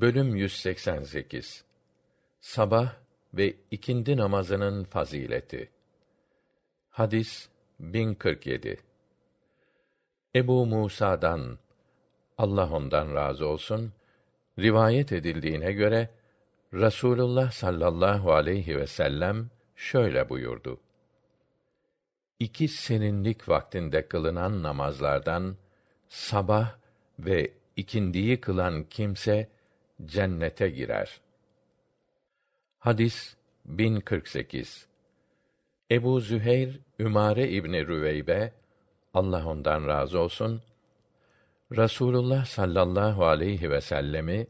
Bölüm 188 Sabah ve ikindi namazının fazileti. Hadis 1047 Ebu Musa'dan Allah ondan razı olsun rivayet edildiğine göre Rasulullah sallallahu aleyhi ve sellem şöyle buyurdu. İki serinlik vaktinde kılınan namazlardan sabah ve ikindiyi kılan kimse cennete girer. Hadis 1048 Ebu Züheyr Ümare İbni Rüveybe Allah ondan razı olsun Rasulullah sallallahu aleyhi ve sellemi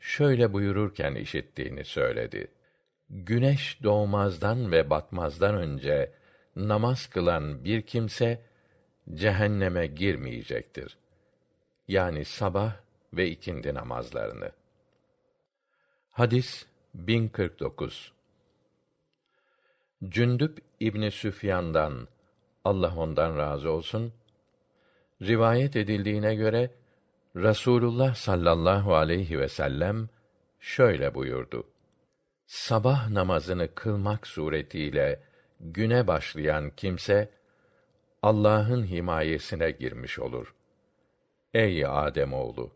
şöyle buyururken işittiğini söyledi. Güneş doğmazdan ve batmazdan önce namaz kılan bir kimse cehenneme girmeyecektir. Yani sabah ve ikindi namazlarını. Hadis 1049 Cündüp İbni Süfyan'dan Allah ondan razı olsun rivayet edildiğine göre Rasulullah sallallahu aleyhi ve sellem şöyle buyurdu. Sabah namazını kılmak suretiyle güne başlayan kimse Allah'ın himayesine girmiş olur. Ey Adem oğlu,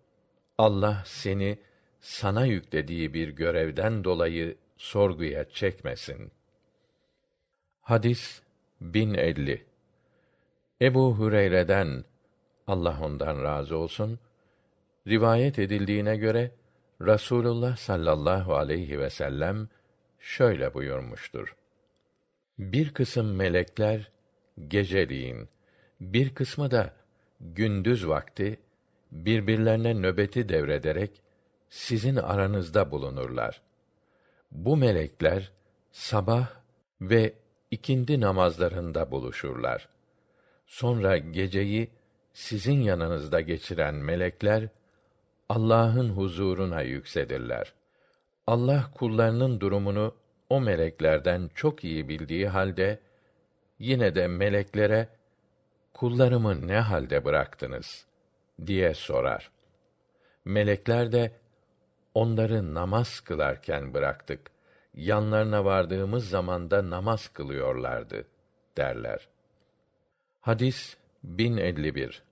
Allah seni sana yüklediği bir görevden dolayı sorguya çekmesin. Hadis 1050 Ebu Hureyre'den Allah ondan razı olsun rivayet edildiğine göre Rasulullah sallallahu aleyhi ve sellem şöyle buyurmuştur. Bir kısım melekler geceliğin, bir kısmı da gündüz vakti birbirlerine nöbeti devrederek sizin aranızda bulunurlar. Bu melekler sabah ve ikindi namazlarında buluşurlar. Sonra geceyi sizin yanınızda geçiren melekler Allah'ın huzuruna yükselirler. Allah kullarının durumunu o meleklerden çok iyi bildiği halde yine de meleklere kullarımı ne halde bıraktınız diye sorar. Melekler de onları namaz kılarken bıraktık. Yanlarına vardığımız zamanda namaz kılıyorlardı derler. Hadis 1051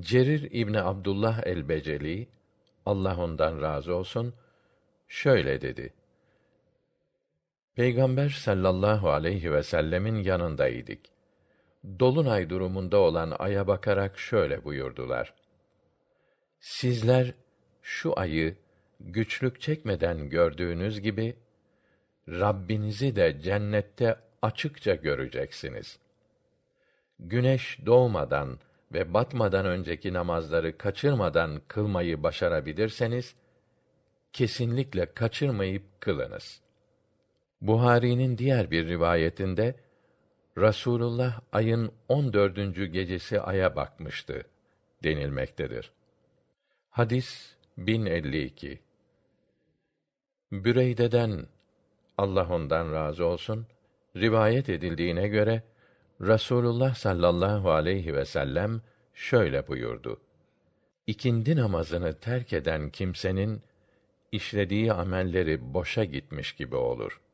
Cerir İbni Abdullah el-Beceli Allah ondan razı olsun şöyle dedi. Peygamber sallallahu aleyhi ve sellemin yanındaydık. Dolunay durumunda olan aya bakarak şöyle buyurdular. Sizler şu ayı güçlük çekmeden gördüğünüz gibi Rabbinizi de cennette açıkça göreceksiniz. Güneş doğmadan ve batmadan önceki namazları kaçırmadan kılmayı başarabilirseniz kesinlikle kaçırmayıp kılınız. Buhari'nin diğer bir rivayetinde Rasulullah ayın on dördüncü gecesi aya bakmıştı denilmektedir. Hadis 1052 Büreyde'den Allah ondan razı olsun rivayet edildiğine göre Rasulullah sallallahu aleyhi ve sellem şöyle buyurdu. İkindi namazını terk eden kimsenin işlediği amelleri boşa gitmiş gibi olur.''